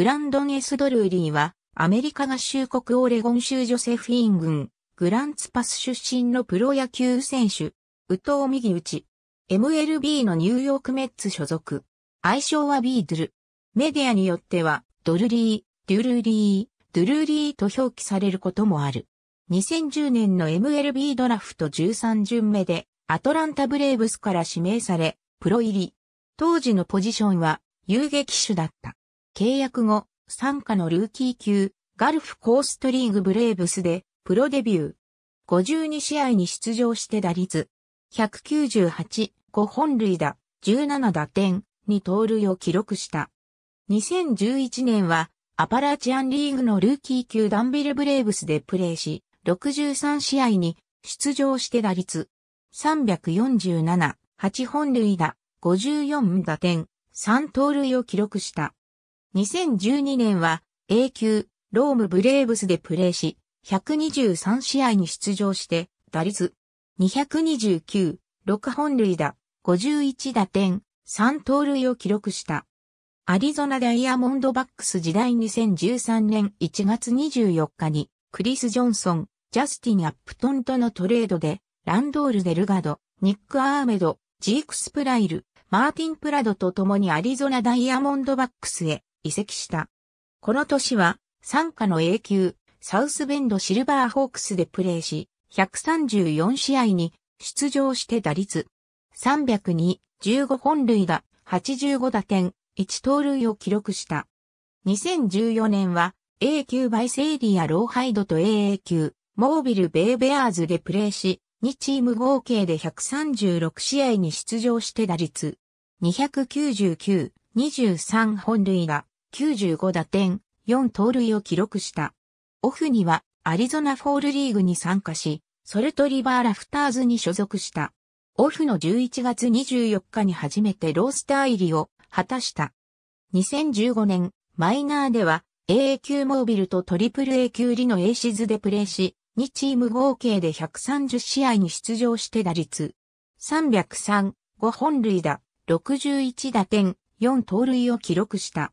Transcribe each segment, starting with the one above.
ブランドン・ S・ドルーリーは、アメリカ合衆国オレゴン州ジョセフィーン郡、グランツパス出身のプロ野球選手、右投右打ち。MLB のニューヨークメッツ所属。愛称はビードル。メディアによっては、ドルリー、デュルリー、ドゥルリーと表記されることもある。2010年の MLB ドラフト13巡目で、アトランタブレーブスから指名され、プロ入り。当時のポジションは、遊撃手だった。契約後、参加のルーキー級、ガルフコーストリーグブレーブスで、プロデビュー。52試合に出場して打率。198、5本塁打、17打点、に盗塁を記録した。2011年は、アパラチアンリーグのルーキー級ダンビルブレーブスでプレーし、63試合に出場して打率。347、8本塁打、54打点、3盗塁を記録した。2012年は A 級ロームブレーブスでプレーし、123試合に出場して打率229、6本塁打、51打点、3盗塁を記録した。アリゾナダイヤモンドバックス時代2013年1月24日にクリス・ジョンソン、ジャスティン・アップトンとのトレードでランドール・デルガド、ニック・アーメド、ジークス・プライル、マーティン・プラドと共にアリゾナダイヤモンドバックスへ移籍した。この年は、参加の A 級、サウスベンドシルバーホークスでプレーし、134試合に出場して打率302、15本塁打、85打点、1盗塁を記録した。2014年は A 級バイセーリアローハイドと AA 級モービルベイベアーズでプレーし、2チーム合計で136試合に出場して打率299、23本塁打、95打点、4盗塁を記録した。オフにはアリゾナフォールリーグに参加し、ソルトリバーラフターズに所属した。オフの11月24日に初めてロースター入りを果たした。2015年、マイナーでは AA 級モービルとトリプル A 級リノ・エーシズでプレーし、2チーム合計で130試合に出場して打率303、5本塁打、61打点、4盗塁を記録した。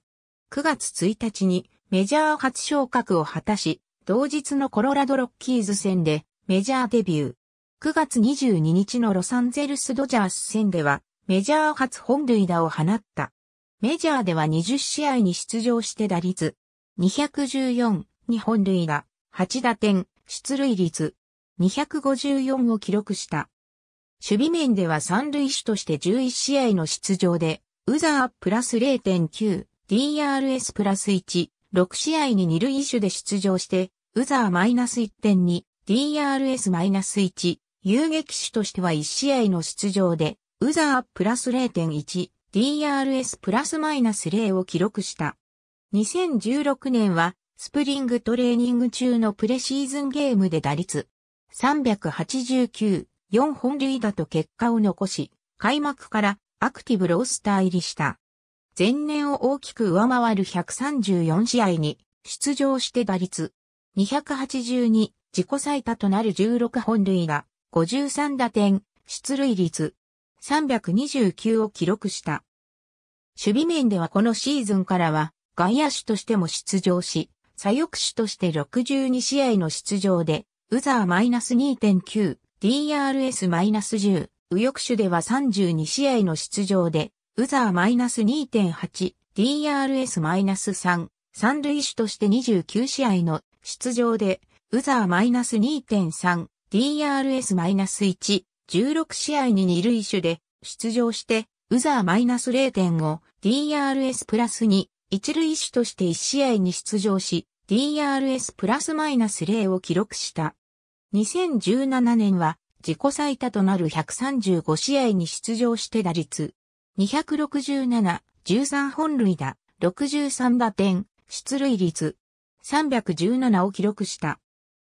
9月1日にメジャー初昇格を果たし、同日のコロラドロッキーズ戦でメジャーデビュー。9月22日のロサンゼルスドジャース戦ではメジャー初本塁打を放った。メジャーでは20試合に出場して打率214、2本塁打、8打点、出塁率254を記録した。守備面では三塁手として11試合の出場で、ウザープラス0.9、DRS プラス1、6試合に二塁手で出場して、ウザーマイナス1.2、DRS マイナス1、遊撃手としては1試合の出場で、ウザープラス0.1、DRS プラスマイナス0を記録した。2016年は、スプリングトレーニング中のプレシーズンゲームで打率389、4本塁打と結果を残し、開幕からアクティブロースター入りした。前年を大きく上回る134試合に出場して打率282自己最多となる16本塁打53打点出塁率329を記録した。守備面ではこのシーズンからは外野手としても出場し、左翼手として62試合の出場で、ウザーマイナス2.9、DRS マイナス10、右翼手では32試合の出場で、ウザーマイナス2.8、DRS マイナス3、三塁手として29試合の出場で、ウザーマイナス2.3、DRS マイナス1、16試合に二塁手で出場して、ウザーマイナス0.5、DRS プラス2、一塁手として1試合に出場し、DRS プラスマイナス0を記録した。2017年は自己最多となる135試合に出場して打率267、13本塁打、63打点、出塁率317を記録した。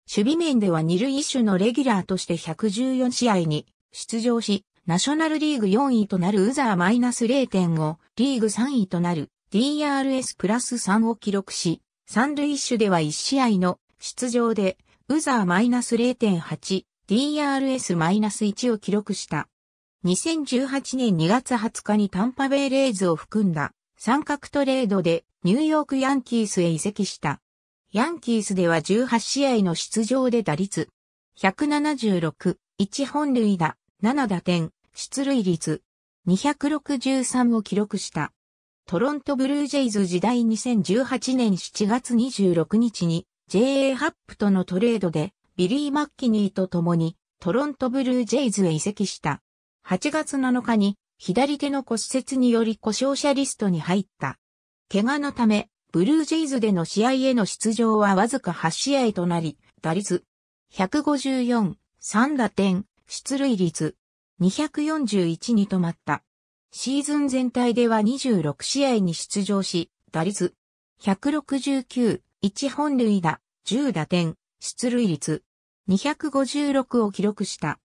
守備面では二塁手のレギュラーとして114試合に出場し、ナショナルリーグ4位となるウザーマイナス0.5、リーグ3位となる DRS プラス3を記録し、三塁手では1試合の出場で、ウザーマイナス0.8、DRS マイナス1を記録した。2018年2月20日にタンパベイレイズを含んだ三角トレードでニューヨークヤンキースへ移籍した。ヤンキースでは18試合の出場で打率176、1本塁打、7打点、出塁率263を記録した。トロントブルージェイズ時代2018年7月26日に JA ハップとのトレードでビリー・マッキニーと共にトロントブルージェイズへ移籍した。8月7日に左手の骨折により故障者リストに入った。怪我のため、ブルージェイズでの試合への出場はわずか8試合となり、打率154、3打点、出塁率241に止まった。シーズン全体では26試合に出場し、打率169、1本塁打、10打点、出塁率256を記録した。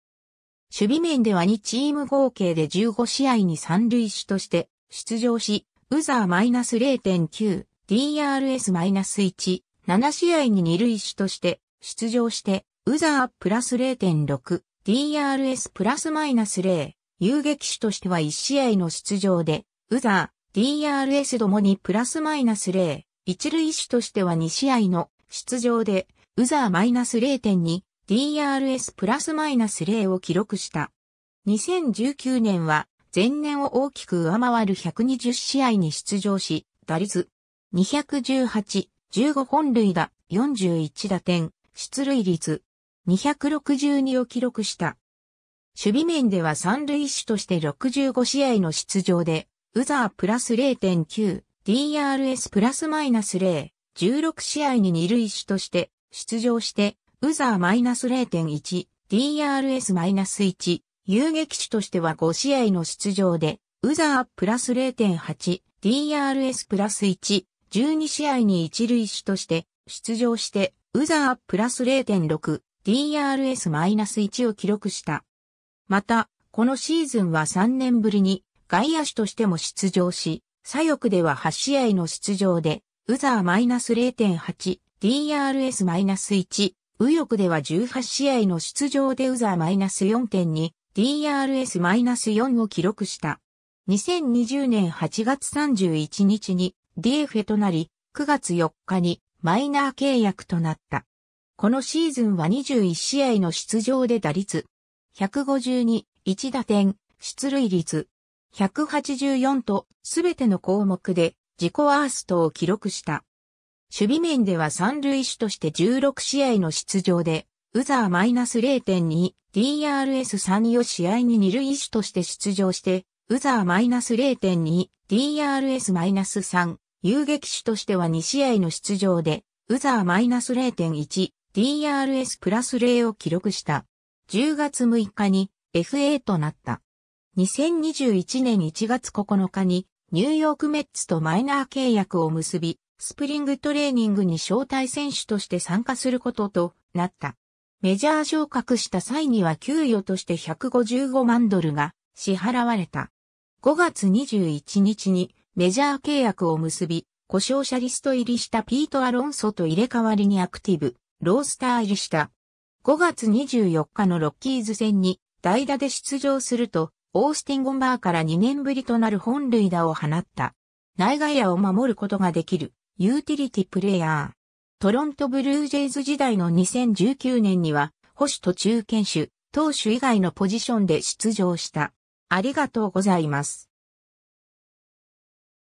守備面では2チーム合計で15試合に三塁手として出場し、ウザー -0.9、DRS-1、7試合に二塁手として出場して、ウザープラス0.6、DRS プラスマイナス0、遊撃手としては1試合の出場で、ウザー、DRS ともにプラスマイナス0、一塁手としては2試合の出場で、ウザーマイナス0.2、DRS プラスマイナス0を記録した。2019年は前年を大きく上回る120試合に出場し、打率218、15本塁打、41打点、出塁率262を記録した。守備面では三塁手として65試合の出場で、ウザープラス0.9、DRS プラスマイナス0、16試合に二塁手として出場してウザーマイナス0.1、DRS マイナス1、遊撃手としては5試合の出場で、ウザープラス0.8、DRS プラス1、12試合に一塁手として出場して、ウザープラス0.6、DRS マイナス1を記録した。また、このシーズンは3年ぶりに外野手としても出場し、左翼では8試合の出場で、ウザーマイナス0.8、DRS マイナス1、右翼では18試合の出場でウザーマイナス4.2、DRS マイナス4を記録した。2020年8月31日に DF となり、9月4日にマイナー契約となった。このシーズンは21試合の出場で打率152、1打点、出塁率184とすべての項目で自己ワーストを記録した。守備面では三塁手として16試合の出場で、ウザーマイナス -0.2、DRS3 を試合に二塁手として出場して、ウザーマイナス0.2、DRS マイナス3、遊撃手としては2試合の出場で、ウザーマイナス -0.1、DRS プラス0を記録した。10月6日に FA となった。2021年1月9日にニューヨークメッツとマイナー契約を結び、スプリングトレーニングに招待選手として参加することとなった。メジャー昇格した際には給与として155万ドルが支払われた。5月21日にメジャー契約を結び、故障者リスト入りしたピート・アロンソと入れ替わりにアクティブ、ロースター入りした。5月24日のロッキーズ戦に代打で出場すると、オースティン・ゴンバーから2年ぶりとなる本塁打を放った。内外野を守ることができるユーティリティプレイヤー。トロントブルージェイズ時代の2019年には、保守と中堅手、投手以外のポジションで出場した。ありがとうございます。